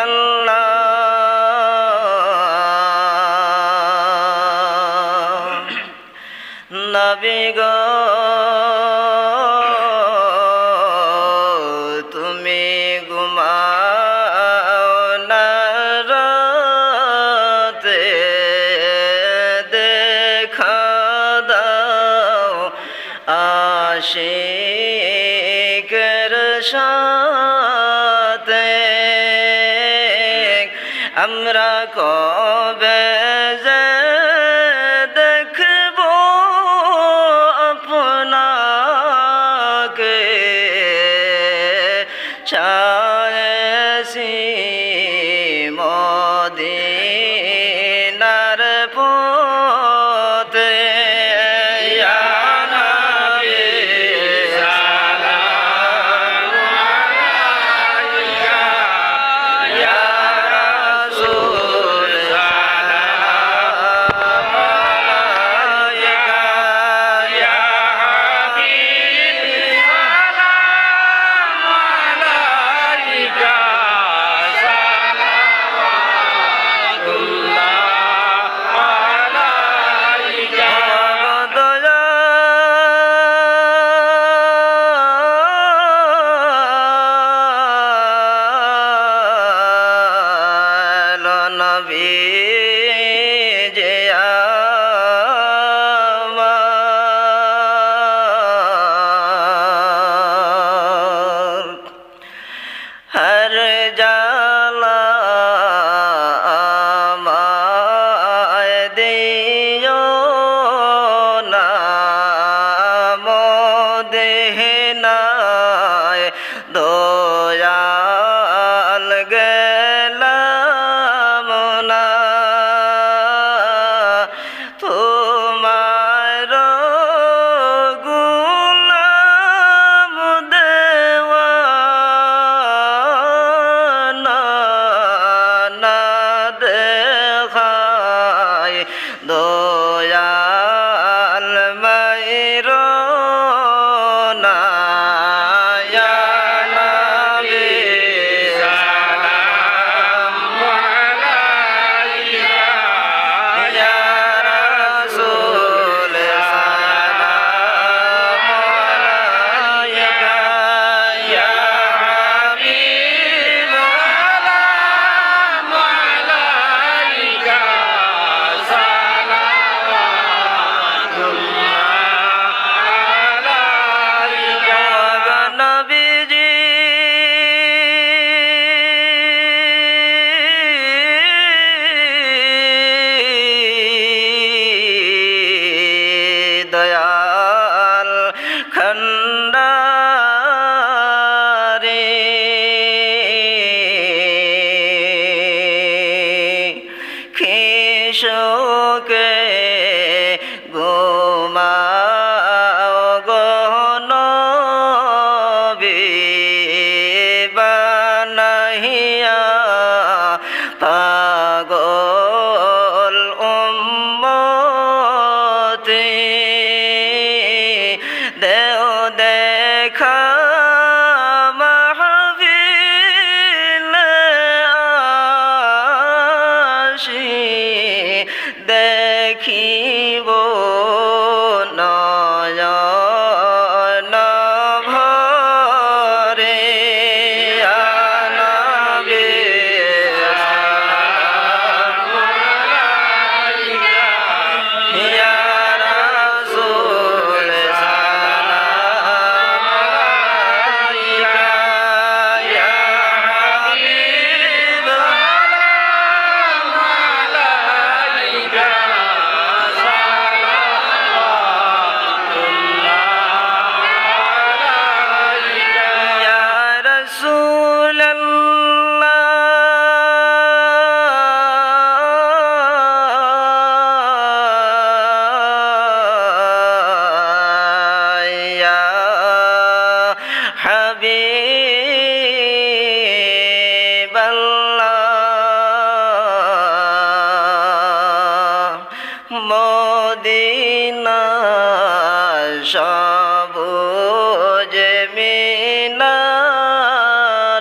আল্লাহ। নবী গো। আমরা কবে দে খন্ডারে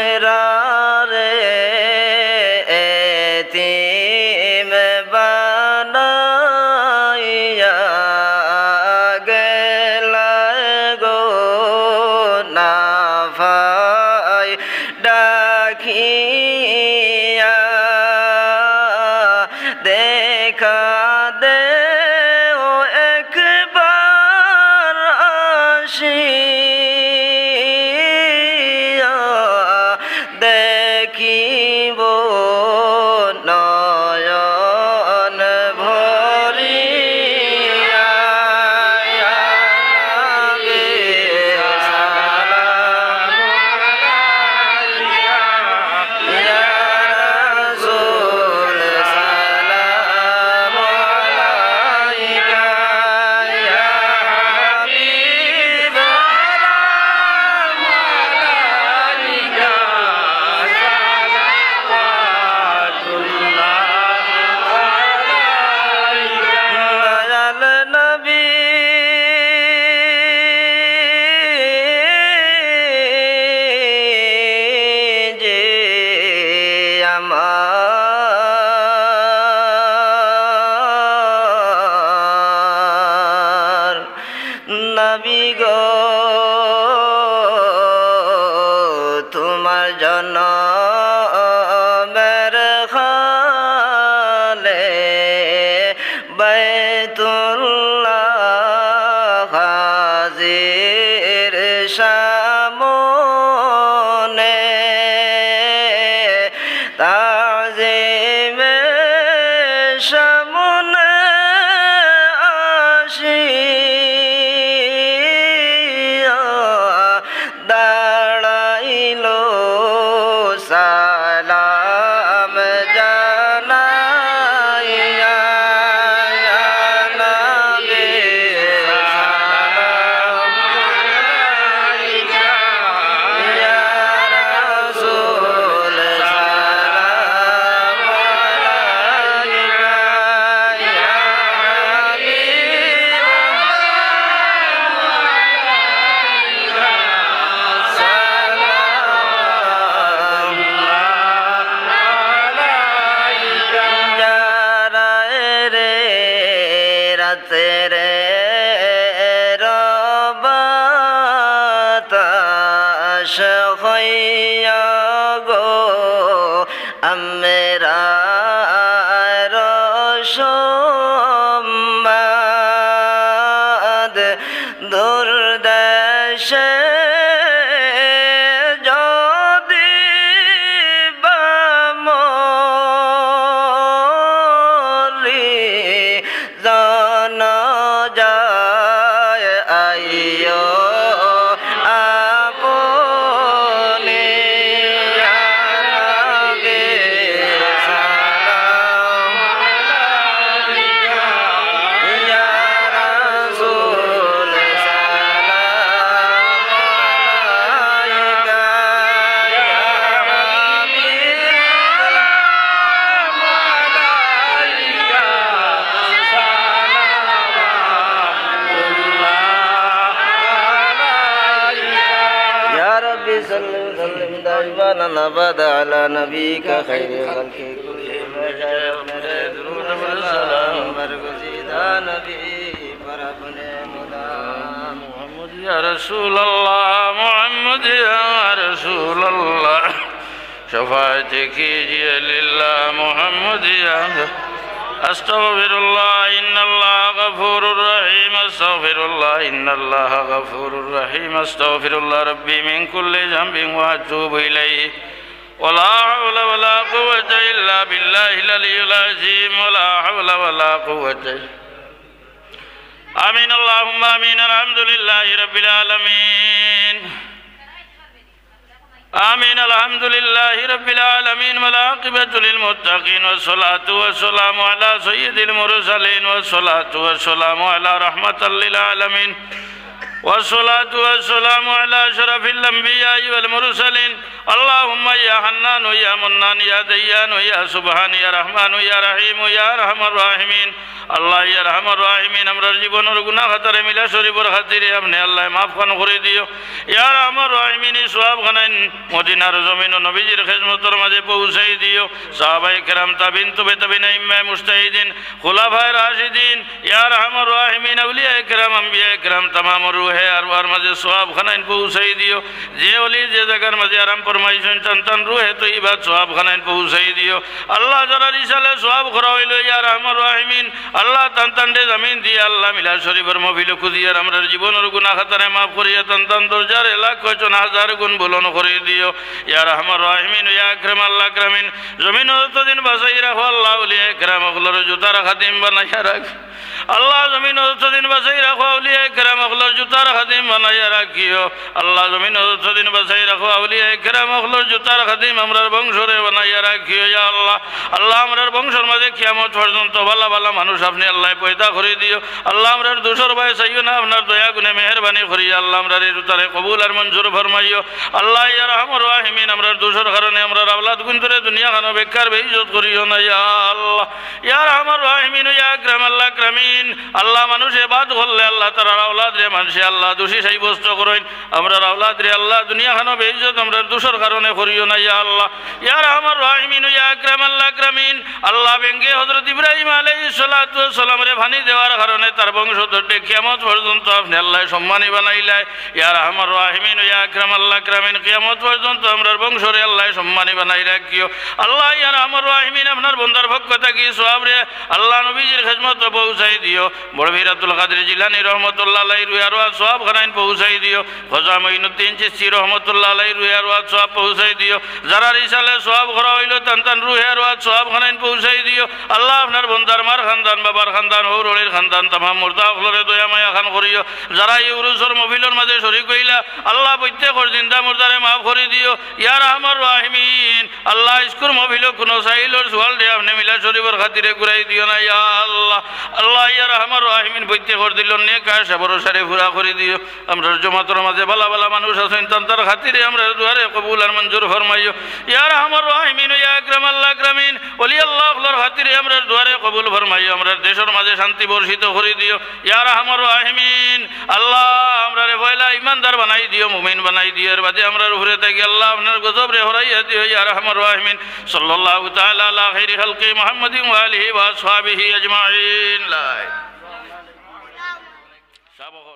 মেরা নবী গো। হইয়া গো আমরা রসম্বাদ দুর্দেশে যদি বামরি জানা যায় আইয় سبحانا أبدا على نبيك خير خلق كلهم. رسول الله محمد يا رسول الله. شفاعتك يا لله محمد یا رسول اللہ أستغفر الله إن الله غفور رحيم. أستغفر الله إن الله غفور رحيم. أستغفر الله ربي من كل ذنب وأتوب إليه. ولا حول ولا قوة إلا بالله العلي العظيم. ولا حول ولا قوة آمين اللهم آمين الحمد لله رب العالمين. آمين الحمد لله رب العالمين والعاقبة للمتقين والصلاة والسلام على سيد المرسلين والصلاة والسلام على رحمة للعالمين. والصلاة والسلام على أشرف الأنبياء والمرسلين اللهم يا حنان يا منان يا ديان يا سبحان يا رحمن يا رحيم يا أرحم الراحمين আল্লাহ ইয়ার রহমান রাহিমিন আমরা জীবনের গুনাহ খাতারে মিলা শরীফর খাতিরে আপনি আল্লাহ মাফ খান করে দিও ইয়ার আমার রাহিমিন সব খানাইন মদিনার জমিন ও নবীজির খেজমতর মাঝে পৌঁছাই দিও সাহাবাই কেরাম তাবিন তুবে তাবিন ইম্মায় মুস্তাহিদিন খুলাফায় রাশিদিন ইয়ার রহমান রাহিমিন আউলিয়া কেরাম আম্বিয়া কেরাম তামাম রুহে আর ওয়ার মাঝে সব খানাইন পৌঁছাই দিও। যে অলি যে জায়গার মাঝে আরাম ফরমাইছেন টান রুহে তো ইবাদ সব খানাইন পৌঁছাই দিও। আল্লাহ যারা রিসালে সব করা হইল ইয়ার রহমান রাহিমিন আল্লাহ তান তান্ডে জামিন দিয়ে আল্লাহ মিলা শরীফের মবিল খুদিয়ার আমরা জীবনের গুণা খাতারে মাফ করিয়া তান তান দরজার লাখ কয়জন হাজার গুণ বলন করে দিও। ইয়ার রহমান রাহিমিন, ইয়া আকরাম, আল্লাহ জমিন দিন বাসাই রাখো, আল্লাহ উলিয়া একরাম অগলর জুতার খাদিম বানাইয়া রাখ। আল্লাহ জমিন দিন বাসাই রাখো আউলিয়া একরাম অগলর জুতার খাদিম বানাইয়া রাখিও। আল্লাহ জমিন দিন বাসাই রাখো আউলিয়া একরাম অগলর জুতার খাদিম আমরার বংশরে বানাইয়া রাখিও ইয়া আল্লাহ। আল্লাহ আমরার বংশর মাঝে কিয়ামত পর্যন্ত ভালা ভালা মানুষ আপনি আল্লাহ পয়দা করে দিও। আল্লাহ আমরার দুশোর ভাই চাইও না আপনার দয়া গুনে মেহরবানি করিয়া আল্লাহ আমরার এই তারে কবুল আর মঞ্জুর ফরমাইও। আল্লাহ ইয়ার আমার রাহিমিন, আমরার দুশোর কারণে আমরা আওলাদ গুণ করে দুনিয়া খানো বেকার বেইজত করিও না ইয়া আল্লাহ। ইয়ার আমার রাহিমিন, ইয়া গ্রাম আল্লাহ গ্রামীণ আল্লাহ মানুষে বাদ করলে আল্লাহ তারা আওলাদ রে মানুষে আল্লাহ দোষী সাব্যস্ত করেন। আমরা আওলাদ রে আল্লাহ দুনিয়া খানো বেইজত আমরা দুশোর কারণে করিও না, ইয়া আল্লাহ। ইয়ার আমার রাহিমিন, ইয়া গ্রাম আল্লাহ গ্রামীণ আল্লাহ বেঙ্গে হজরত ইব্রাহিম আলাইহিস সালাতু সালামরে ভানি দেওয়ার কারণে তার বংশধরকে কিয়ামত পর্যন্ত আপনি আল্লাহ সম্মানী বানাইলাই। ইয়ার আমার রাহিমিন, ইয়া আকরাম আল্লাহ আকরামিন, কিয়ামত পর্যন্ত আমরার বংশরে আল্লাহ সম্মানী বানাই রাখিও। আল্লাহ ইয়ার আমার রাহিমিন, আপনার বন্দার পক্ষ থাকি সোয়াবরে আল্লাহ নবীজির খেজমত পৌঁছাই দিও। বড় বীরাতুল কাদের জিলানি রহমতুল্লাহ আলাই রুয়ার সোয়াব খানাইন পৌঁছাই দিও। খোজা মঈনুদ্দিন চিস্তি রহমতুল্লাহ আলাই রুয়ার সোয়াব পৌঁছাই দিও। যারা রিসালে সোয়াব করা হইল, তান তান রুহের সোয়াব খানাইন পৌঁছাই দিও। আল্লাহ আপনার বন্দার মার খানদান, বাবার খানদান হৌরলির খানদান, তামাম মুর্দা অখলরে দয়া মায়া খান করিও। যারা এই উরুসর মহিলার মাঝে শরিক হইলা, আল্লাহ প্রত্যেকর জিন্দা মুর্দারে মাফ করে দিও। ইয়ার আমার রাহিমিন, আল্লাহ স্কুল মহিল কোনো সাইলর সোয়াল দে, আপনি মিলা শরীফের খাতিরে ঘুরাই দিও না, ইয়া আল্লাহ রাহিমিন নে দিও। কবুল রাহিমিন, ইয়া আল্লাহ কবুল শান্তি বর্ষিত করে দিও। ইয়ার আমার আহিমিন আল্লাহ আমরা রে ইমানদার বানাই দিও, মুমিন বানাই দিও। এর বাদে আমরা উপরে থাকি, আল্লাহ আপনার গজব রে হরাইয়া দিও ইয়ার আমার আহিমিন সাল্লাল্লাহু তাআলা আলা খাইরি খালকি মুহাম্মাদিন ওয়া আলিহি আজমাইন। lai. Sabo